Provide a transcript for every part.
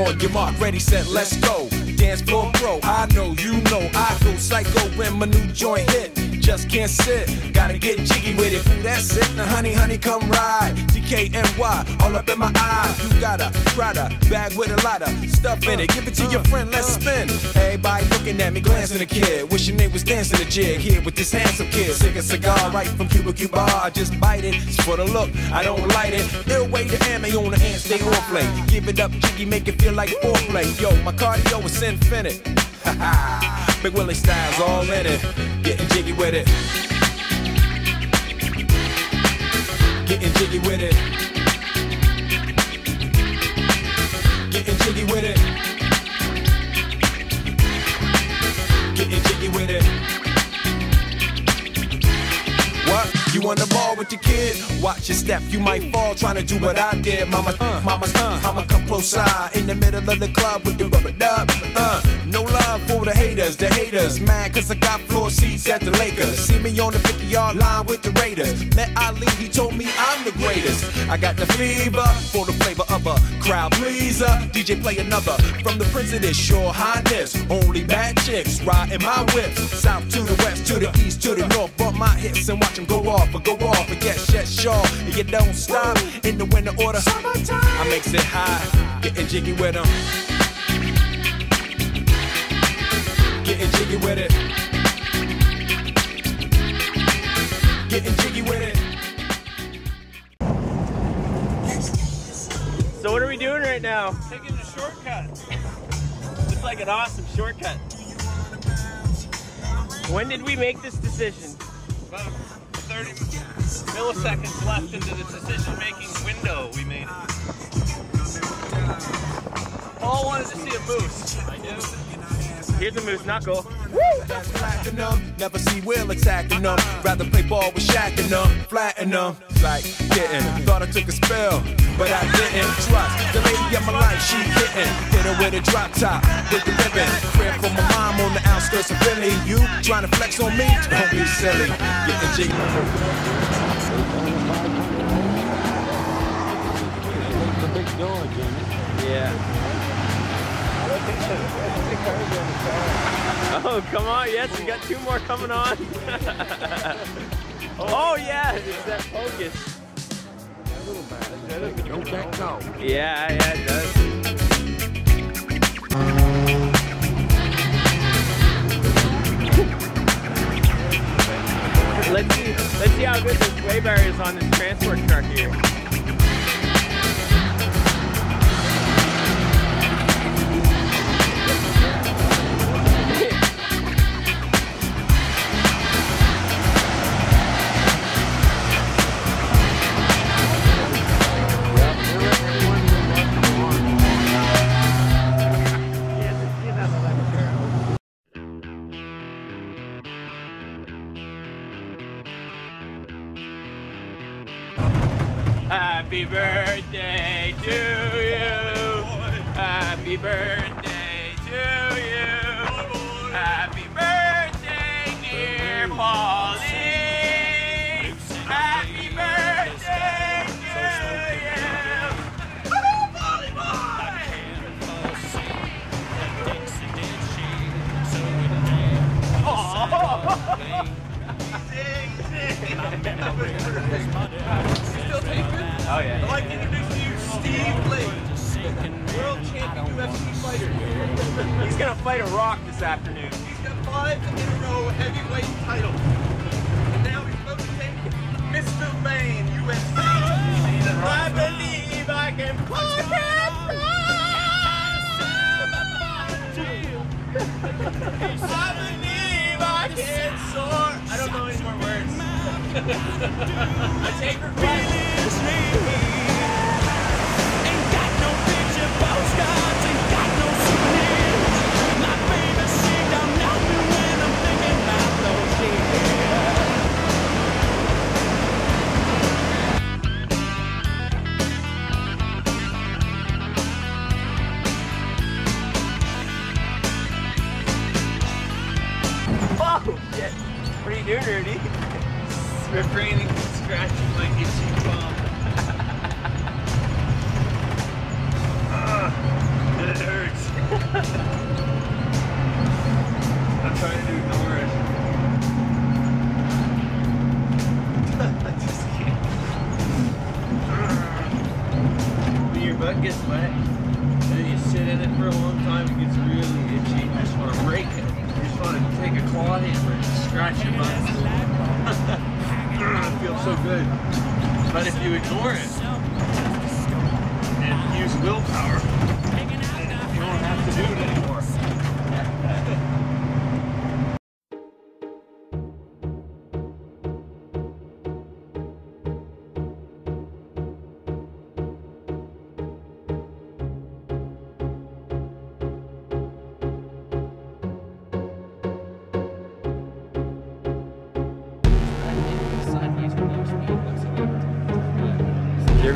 On your mark, ready, set, let's go. Dance floor pro, I know, you know, I go psycho when my new joint hit. Just can't sit, gotta get jiggy with it. That's it, now honey, honey, come ride. DKNY, all up in my eyes. You got a Prada bag with a lot of stuff in it. Give it to your friend, let's spin. Everybody looking at me, glancing a kid. Wishing they was dancing a jig here with this handsome kid. Sick a cigar right from Cuba Cuba. Just bite it. It's for the look, I don't light it. Ill way to ammo on the hand, stay on play. Give it up, jiggy, make it feel like foreplay. Yo, my cardio is infinite. Ha ha. Big Willie style's all in it. Getting jiggy with it. Getting jiggy with it. Getting jiggy with it. Getting jiggy with it. What? You on the ball with your kid? Watch your step, you might fall trying to do what I did. Mama, uh, mama, uh, I'ma come close side in the middle of the club with the rubber dub. Uh, no love for the haters, the haters. Mad cause I got floor seats at the Lakers. See me on the 50 yard line with the Raiders. Met Ali, he told me I'm the greatest. I got the fever for the flavor of a crowd pleaser. DJ play another from the Prince of this sure highness. Only bad chicks riding my whip. South to the west, to the east, to the north. Bump my hips and watch them go off, or go off, and get shut sure. And you don't stop in the winter order. I makes it high, getting jiggy with them. Getting jiggy with it. Getting jiggy with it. So what are we doing right now? Taking a shortcut. It's like an awesome shortcut. When did we make this decision? About 30 milliseconds left into the decision-making window we made it. All wanted to see a moose. I do. Here's a moose knuckle. That's blacking them. Never see Will attacking them. Rather play ball with Shaq and them. Flatten them. Like getting. Thought I took a spell, but I didn't. Trust the lady of my life, she hitting. Hit her with a drop top, with the ribbon. Crib for my mom on the outskirts of Philly. You trying to flex on me? Don't be silly. Getting jiggy. Yeah. Oh, come on. Yes, we got two more coming on. oh, yeah. It's that focus. Yeah, yeah, it does. Let's see, let's see how good this sway bar is on this transport truck here. I take her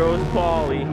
goes Polly.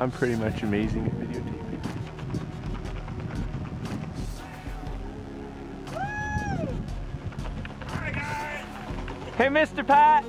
I'm pretty much amazing at videotaping. Hey, Mr. Pat.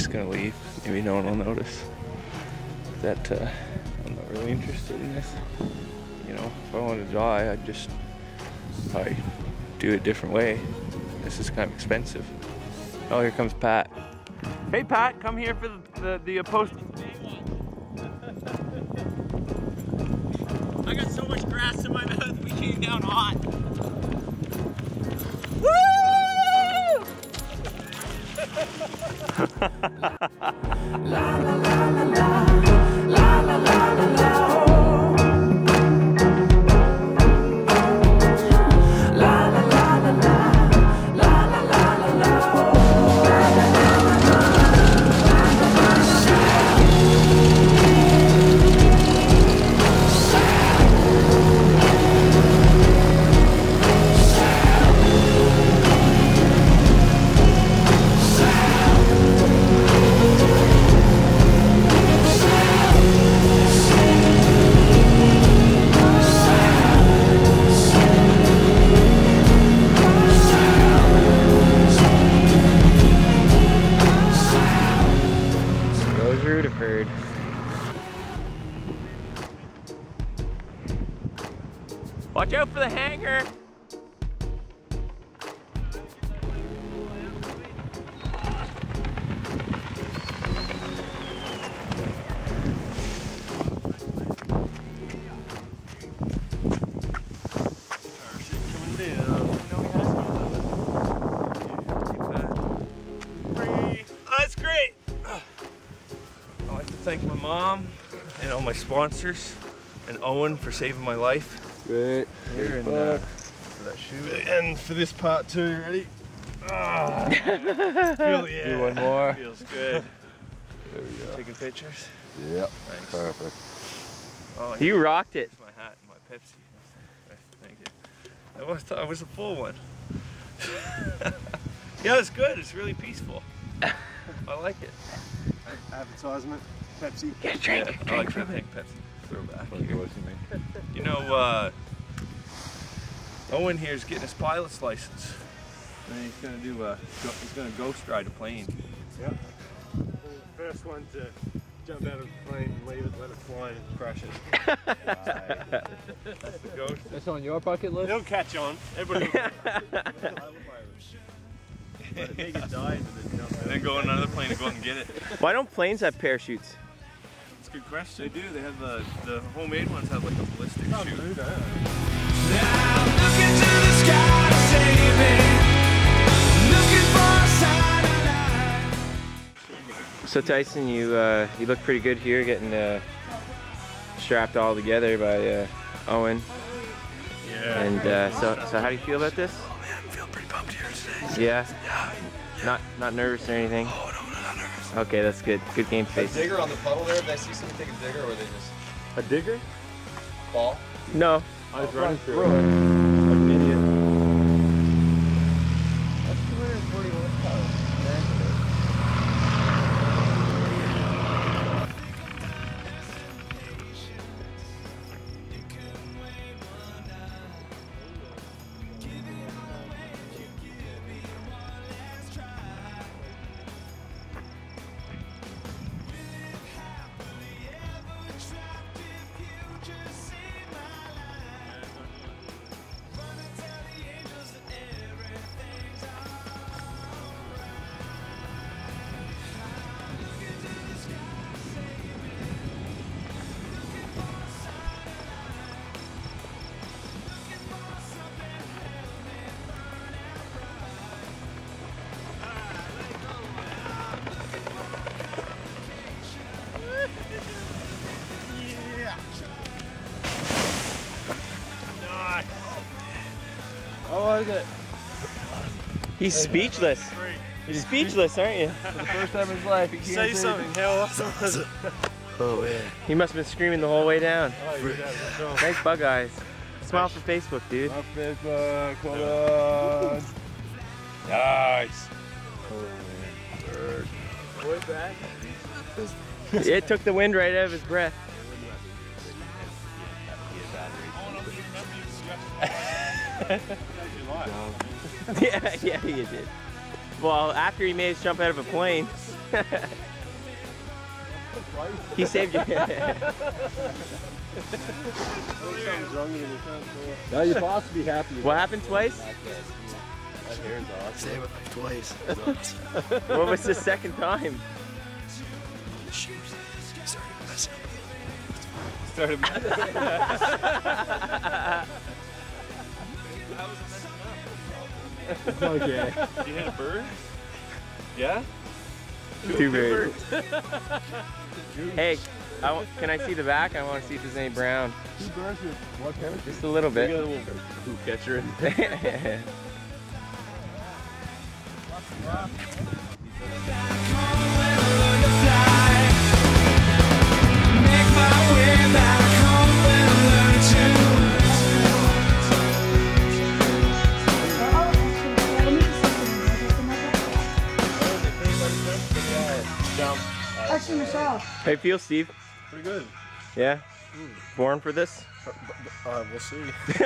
Just gonna leave. Maybe no one will notice that uh, I'm not really interested in this. You know, if I wanted to die, I'd just probably do it a different way. This is kind of expensive. Oh, here comes Pat. Hey, Pat, come here for the the, the post. Goes mom and all my sponsors and Owen for saving my life. Great. Here and uh, for that shoe. And for this part too, ready? Ah. Feel, yeah. Do one more. Feels good. There we go. Taking pictures. Yep. Thanks. Perfect. Oh, You rocked it. Here's my hat and my Pepsi. Thank you. I was thought it was a full one. yeah, it's good. It's really peaceful. I like it. Advertisement, Pepsi. Get a drink. Yeah, I like from that it. Pepsi throwback. You know, uh, Owen here's getting his pilot's license. And he's gonna do a, go- he's gonna ghost ride a plane. Yep. First one to jump out of the plane, leave it, let it fly, and crash it. That's the ghost. That's on your bucket list? It'll catch on. Everybody. Let it make it die and then jump out. And then go on another plane and go out and get it. Why don't planes have parachutes? That's a good question. They do. They have the the homemade ones have like a ballistic Can't chute. do that. The sky to save me. Looking for a sign of life. So Tyson, you uh, you look pretty good here, getting uh, strapped all together by uh, Owen. Yeah. And uh, so, so how do you feel about this? Oh man, I feel pretty pumped here today. Yeah, Yeah. not not nervous or anything. Oh Okay, that's good. Good game face. digger on the puddle there. Did I see somebody take a digger, or were they just A digger? ball? No, I was running through He's speechless. You're speechless, aren't you? For the first time in his life, he can't Say something. How was it? Oh man. He must have been screaming the whole way down. Oh, you got it. Go. Thanks, Bug Eyes. Smile for Facebook, dude. Up Facebook, hold on. Nice. It took the wind right out of his breath. yeah, yeah, you did. Well, after he made us jump out of a plane, he saved you. Now your boss will be happy. what happened twice? Say it twice. What was the second time? Started messing up. Started Okay. You hit a bird? Yeah? Two birds. hey, I can I see the back? I want to see if there's any brown. Two birds with what chemistry? Just a little bit. Who catcher? Make How you feel, Steve? Pretty good. Yeah? Born for this? Uh, we'll see.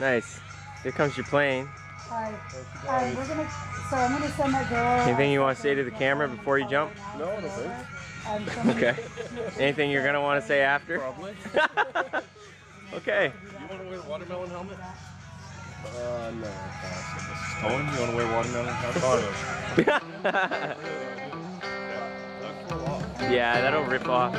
Nice. Here comes your plane. Hi. Hi, we're gonna. So I'm gonna send that girl. Anything you want to say to the camera before you jump? No, I don't think. Okay. Anything you're gonna want to say after? Probably. Okay. You want to wear a watermelon helmet? Uh, no. Owen, you want to wear watermelon helmet? Yeah, that'll rip off.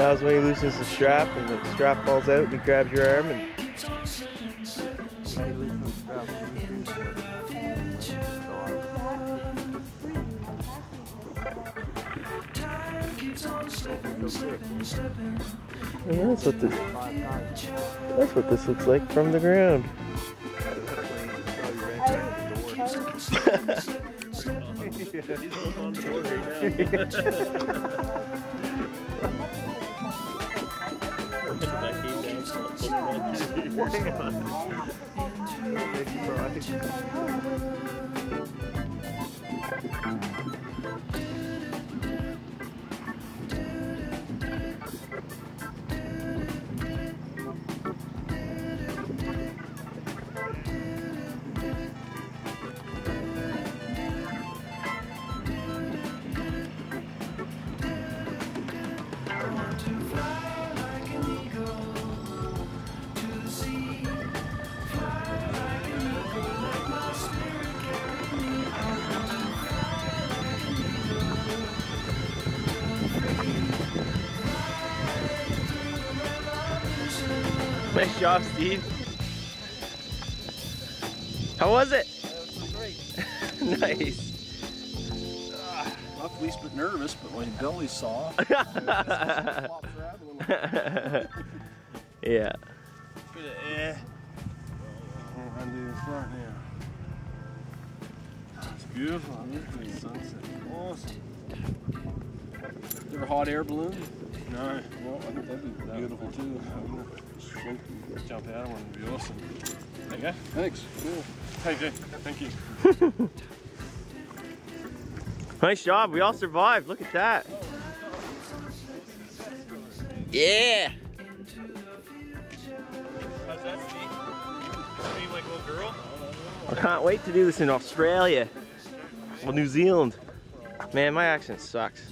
Now's when he loosens the strap and the strap falls out and he grabs your arm and. Yeah, that's what this that's what this looks like from the ground. I Nice job, Steve. How was it? nice. Not the least bit nervous, but my belly's soft. yeah. eh. I'm gonna do this right now. It's beautiful. Sunset. Awesome. You ever hot air balloon? No. Well, I think that'd be beautiful too. Jump out of one. It'd be awesome. There you go. Thanks. Cool. Hey, Jay. Thank you. Nice job. We all survived. Look at that. Yeah. I can't wait to do this in Australia. Well, New Zealand. Man, my accent sucks.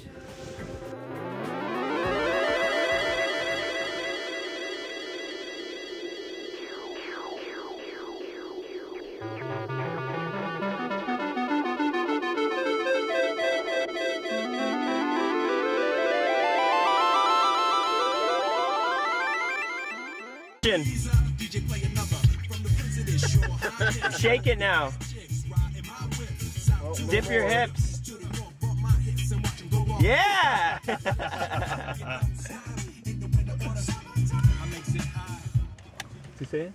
Shake it now. Dip your hips. Yeah. you say it?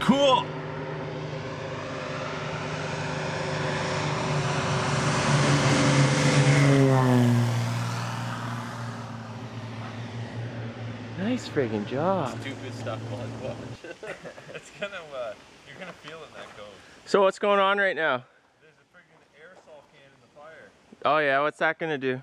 Cool. Nice friggin' job. Stupid stuff on watch. it's gonna, uh, you're gonna feel it that go. So what's going on right now? There's a friggin' aerosol can in the fire. Oh yeah, what's that gonna do?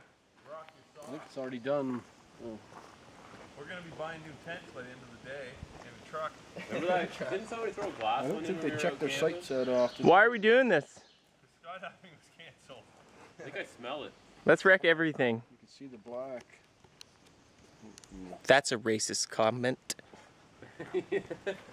Rock your I think it's already done. We're gonna be buying new tents by the end of the day in a truck. Remember that? Didn't somebody throw glass I don't think they checked were their out sight camping? set. Why are we doing this? The skydiving was canceled. I think I smell it. Let's wreck everything. You can see the black. That's a racist comment.